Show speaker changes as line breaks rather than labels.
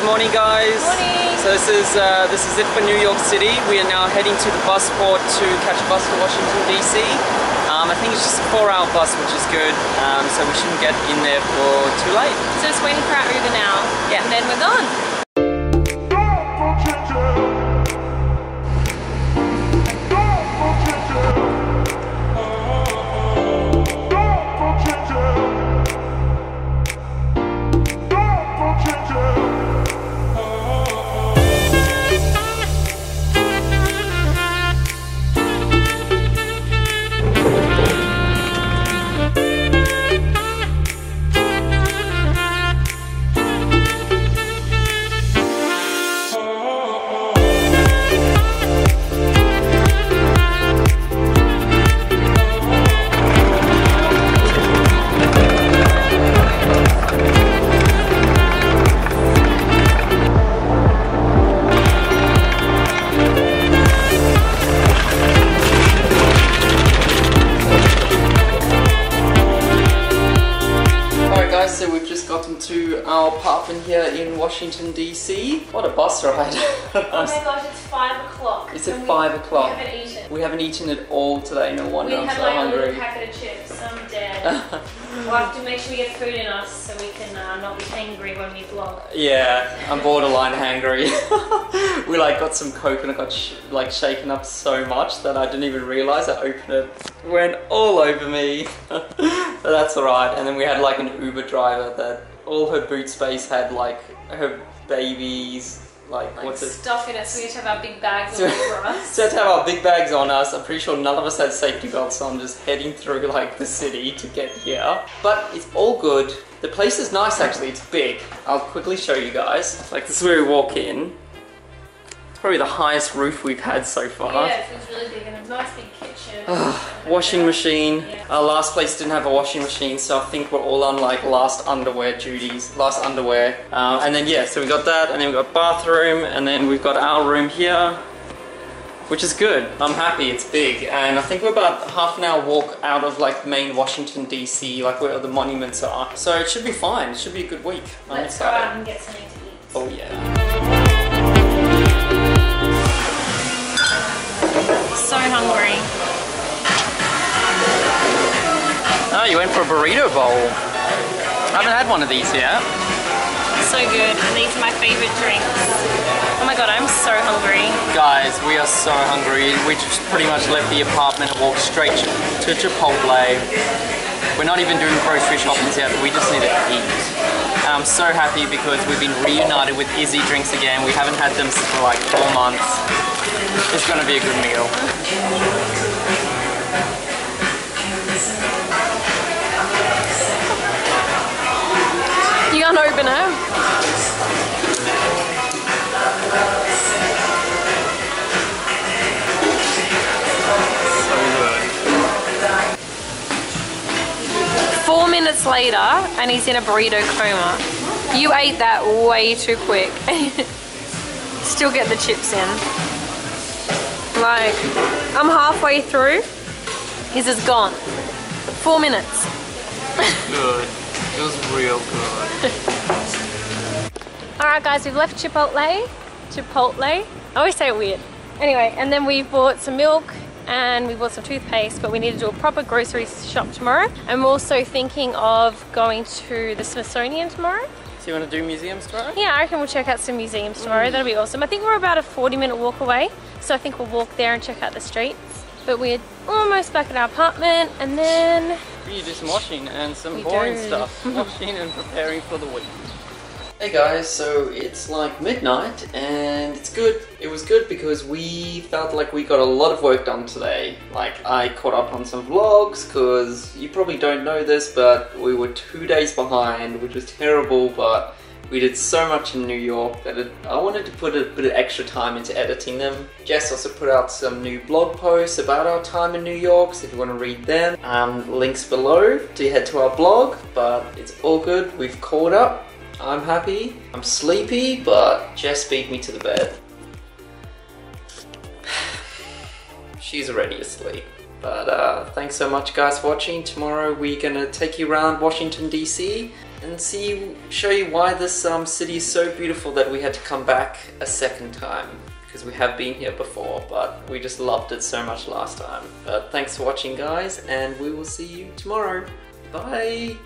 Good morning, guys.
Morning.
So this is uh, this is it for New York City. We are now heading to the bus port to catch a bus to Washington DC. Um, I think it's just a four-hour bus, which is good. Um, so we shouldn't get in there for too late.
So just waiting for our Uber now.
Yeah.
And then we're gone.
To our apartment here in Washington DC. What a bus ride.
Oh my gosh, it's five o'clock.
It's at five o'clock.
We haven't eaten.
we haven't eaten at all today, no
We
wonder I'm
had
so
like a
hungry.
little packet of chips. I'm dead. we'll have to make sure we get food in us so we can uh, not be hangry when we vlog.
Yeah, I'm borderline hangry. we like got some coke and it got sh like shaken up so much that I didn't even realize I opened it. Went all over me. but that's alright. And then we had like an Uber driver that all her boot space had like her babies, like,
Like
what's it?
stuff in it so we have to have our big bags
So-
over us.
So to have our big bags on us, I'm pretty sure none of us had safety belts, so I'm just heading through like the city to get here. But it's all good. The place is nice actually, it's big. I'll quickly show you guys. Like this is where we walk in. It's probably the highest roof we've had so far.
Yeah, it feels really big and a nice big kitchen.
Washing machine. Our last place didn't have a washing machine, so I think we're all on like last underwear duties, last underwear. Um, and then yeah, so we got that, and then we got bathroom, and then we've got our room here, which is good. I'm happy. It's big, and I think we're about half an hour walk out of like main Washington D.C., like where the monuments are. So it should be fine. It should be a good week. I'm
Let's go
excited.
out and get something to eat.
Oh yeah.
So hungry.
Went for a burrito bowl. I haven't had one of these yet.
So good. And these are my favorite drinks. Oh my god, I'm so hungry.
Guys, we are so hungry. We just pretty much left the apartment and walked straight to Chipotle. We're not even doing grocery shopping yet, we just need to eat. I'm so happy because we've been reunited with Izze Drinks again. We haven't had them for like four months. It's gonna be a good meal.
Later, and he's in a burrito coma. You ate that way too quick. Still get the chips in. Like, I'm halfway through. His is gone. Four minutes.
Good. It was real good.
Alright guys, we've left Chipotle. Chipotle. I always say it weird. Anyway, and then we bought some milk and we bought some toothpaste, but we need to do a proper grocery shop tomorrow. I'm also thinking of going to the Smithsonian tomorrow.
So you wanna do museums tomorrow?
Yeah, I reckon we'll check out some museums tomorrow. Mm. That'll be awesome. I think we're about a 40 minute walk away, so I think we'll walk there and check out the streets. But we're almost back at our apartment, and then
You do some washing and some
We
boring
do.
stuff. washing and preparing for the week. Hey guys, so it's like midnight and it's good. Was good because we felt like we got a lot of work done today. Like I caught up on some vlogs because you probably don't know this, but we were two days behind, which was terrible, but we did so much in New York that it, I wanted to put a bit of extra time into editing them. Jess also put out some new blog posts about our time in New York, so if you want to read them, um, links below to head to our blog. But it's all good, we've caught up. I'm happy. I'm sleepy, but Jess beat me to the bed. she's already asleep. But uh, thanks so much guys for watching. Tomorrow we're gonna take you around Washington DC and see, show you why this um, city is so beautiful that we had to come back a second time because we have been here before but we just loved it so much last time. But thanks for watching guys and we will see you tomorrow. Bye!